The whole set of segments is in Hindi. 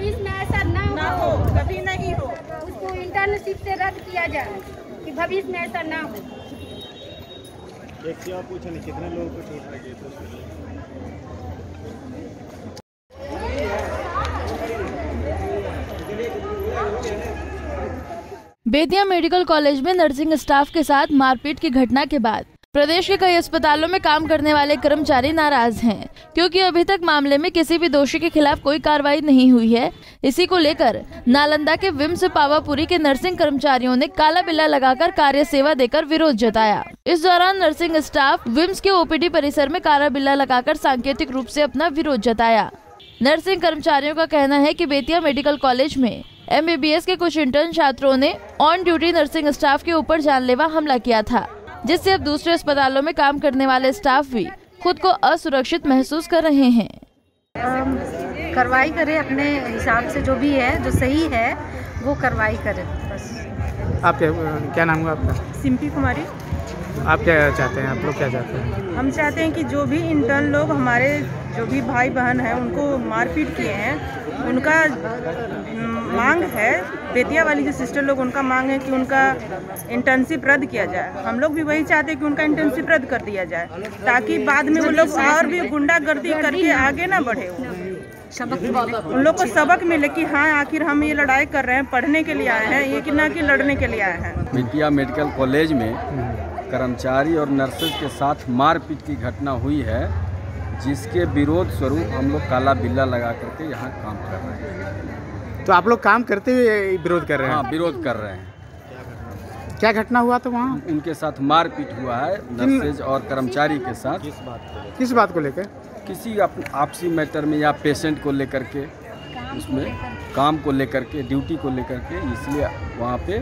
भविष्य में ऐसा ना ना हो कभी नहीं हो। उसको इंटर्नशिप से रद्द किया जाए कि भविष्य में ऐसा ना हो। एक चीज़ और पूछा नहीं कितने लोगों को चोट लगी तो बेतिया मेडिकल कॉलेज में नर्सिंग स्टाफ के साथ मारपीट की घटना के बाद प्रदेश के कई अस्पतालों में काम करने वाले कर्मचारी नाराज़ हैं, क्योंकि अभी तक मामले में किसी भी दोषी के खिलाफ कोई कार्रवाई नहीं हुई है। इसी को लेकर नालंदा के विम्स पावापुरी के नर्सिंग कर्मचारियों ने काला बिल्ला लगाकर कार्य सेवा देकर विरोध जताया। इस दौरान नर्सिंग स्टाफ विम्स के ओपीडी परिसर में काला बिल्ला लगाकर सांकेतिक रूप ऐसी अपना विरोध जताया। नर्सिंग कर्मचारियों का कहना है की बेतिया मेडिकल कॉलेज में एमबीबीएस के कुछ इंटर्न छात्रों ने ऑन ड्यूटी नर्सिंग स्टाफ के ऊपर जानलेवा हमला किया था। जिससे अब दूसरे अस्पतालों में काम करने वाले स्टाफ भी खुद को असुरक्षित महसूस कर रहे हैं। कार्रवाई करे अपने हिसाब से जो भी है जो सही है वो कार्रवाई करे बस। आप क्या क्या नाम हुआ आपका? सिंपी कुमारी। आप क्या चाहते हैं? आप लोग क्या चाहते हैं? हम चाहते हैं कि जो भी इंटर्न लोग हमारे जो भी भाई बहन हैं उनको मारपीट किए हैं उनका मांग है, बेतिया वाली जो सिस्टर लोग, उनका मांग है कि उनका इंटर्नशिप रद्द किया जाए। हम लोग भी वही चाहते हैं कि उनका इंटर्नशिप रद्द कर दिया जाए, ताकि बाद में वो लोग और भी गुंडागर्दी करके आगे ना बढ़े। उन लोग को सबक मिले कि हाँ आखिर हम ये लड़ाई कर रहे हैं, पढ़ने के लिए आए हैं, ये कि ना कि लड़ने के लिए आए हैं। बेतिया मेडिकल कॉलेज में कर्मचारी और नर्सेज के साथ मारपीट की घटना हुई है, जिसके विरोध स्वरूप हम लोग काला बिल्ला लगा करके यहाँ काम कर रहे हैं। तो आप लोग काम करते हुए विरोध कर रहे हैं? हाँ विरोध कर रहे हैं। क्या घटना हुआ था वहाँ? उनके साथ मारपीट हुआ है नर्सेज और कर्मचारी के साथ। किस बात को लेकर? किस बात को लेकर? किसी आपसी मैटर में या पेशेंट को लेकर के उसमें काम को लेकर के ड्यूटी को लेकर के इसलिए वहाँ पे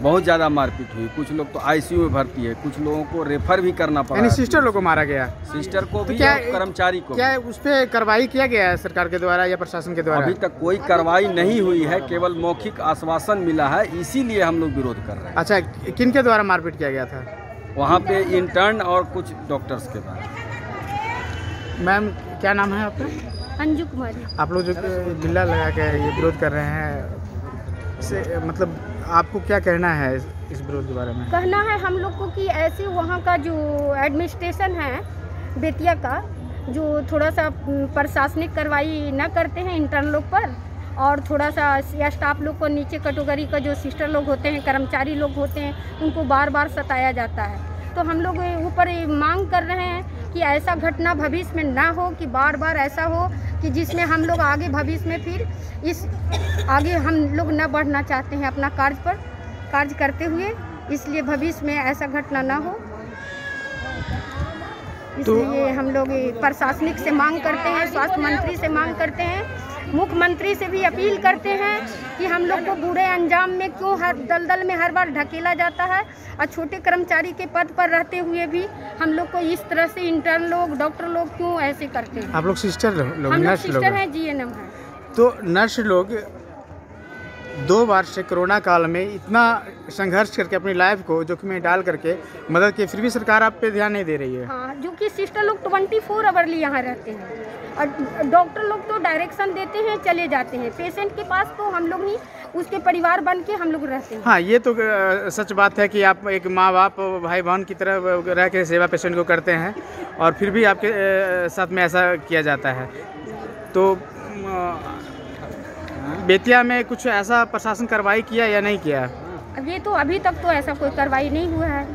बहुत ज़्यादा मारपीट हुई। कुछ लोग तो आईसीयू में भर्ती है। कुछ लोगों को रेफर भी करना पड़ा। यानी सिस्टर लोग को मारा गया। सिस्टर को तो भी क्या कर्मचारी को क्या उस पर कार्रवाई किया गया है सरकार के द्वारा या प्रशासन के द्वारा? अभी तक कोई कार्रवाई नहीं हुई है केवल मौखिक आश्वासन मिला है। इसीलिए हम लोग विरोध कर रहे हैं। अच्छा किन के द्वारा मारपीट किया गया था? वहाँ पे इंटर्न और कुछ डॉक्टर्स के द्वारा। मैम क्या नाम है आपका? अंजू कुमारी। आप लोग जो बिल्ला लगा के ये विरोध कर रहे हैं से मतलब आपको क्या कहना है इस विरोध के बारे में? कहना है हम लोग को कि ऐसे वहाँ का जो एडमिनिस्ट्रेशन है, बेतिया का, जो थोड़ा सा प्रशासनिक कार्रवाई न करते हैं इंटर्न लोग पर, और थोड़ा सा या स्टाफ लोग को नीचे कैटेगरी का जो सिस्टर लोग होते हैं, कर्मचारी लोग होते हैं, उनको बार बार सताया जाता है। तो हम लोग ऊपर मांग कर रहे हैं कि ऐसा घटना भविष्य में ना हो कि बार बार ऐसा हो कि जिसमें हम लोग आगे भविष्य में फिर इस आगे हम लोग न बढ़ना चाहते हैं अपना कार्य पर कार्य करते हुए। इसलिए भविष्य में ऐसा घटना ना हो। इसलिए हम लोग प्रशासनिक से मांग करते हैं स्वास्थ्य मंत्री से मांग करते हैं। मुख्यमंत्री से भी अपील करते हैं कि हम लोग को बुरे अंजाम में क्यों हर दलदल में हर बार ढकेला जाता है और छोटे कर्मचारी के पद पर रहते हुए भी हम लोग को इस तरह से इंटर्न लोग डॉक्टर लोग क्यों ऐसे करते हैं आप लोग सिस्टर लोग हम लोग सिस्टर हैं। जी एन है तो नर्स लोग दो बार से कोरोना काल में इतना संघर्ष करके अपनी लाइफ को जोखिम में डाल करके मदद की फिर भी सरकार आप पे ध्यान नहीं दे रही है? हाँ जो कि सिस्टर लोग ट्वेंटी फोर आवरली यहाँ रहते हैं। और डॉक्टर लोग तो डायरेक्शन देते हैं चले जाते हैं। पेशेंट के पास तो हम लोग ही उसके परिवार बन के हम लोग रहते हैं। हाँ ये तो सच बात है कि आप एक माँ बाप भाई बहन की तरह रह के सेवा पेशेंट को करते हैं और फिर भी आपके साथ में ऐसा किया जाता है। तो बेतिया में कुछ ऐसा प्रशासन कार्रवाई किया या नहीं किया? ये तो अभी तक तो ऐसा कोई कार्रवाई नहीं हुआ है।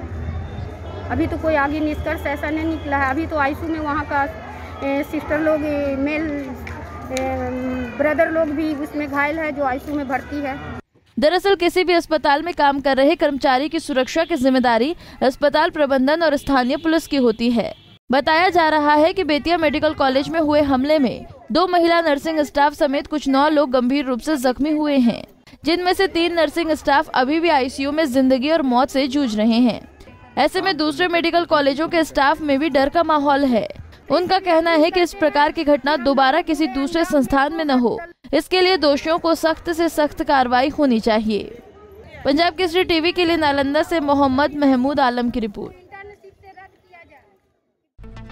अभी तो कोई आगे निष्कर्ष ऐसा नहीं निकला है। अभी तो आईसीयू में वहाँ का ए, सिस्टर लोग मेल ए, ब्रदर लोग भी उसमें घायल है जो आईसीयू में भर्ती है। दरअसल किसी भी अस्पताल में काम कर रहे कर्मचारी की सुरक्षा की ज़िम्मेदारी अस्पताल प्रबंधन और स्थानीय पुलिस की होती है। बताया जा रहा है कि बेतिया मेडिकल कॉलेज में हुए हमले में दो महिला नर्सिंग स्टाफ समेत कुछ नौ लोग गंभीर रूप से जख्मी हुए हैं, जिनमें से तीन नर्सिंग स्टाफ अभी भी आईसीयू में ज़िंदगी और मौत से जूझ रहे हैं। ऐसे में दूसरे मेडिकल कॉलेजों के स्टाफ में भी डर का माहौल है। उनका कहना है कि इस प्रकार की घटना दोबारा किसी दूसरे संस्थान में न हो। इसके लिए दोषियों को सख्त से सख्त कार्रवाई होनी चाहिए। पंजाब केसरी टीवी के लिए नालंदा से मोहम्मद महमूद आलम की रिपोर्ट।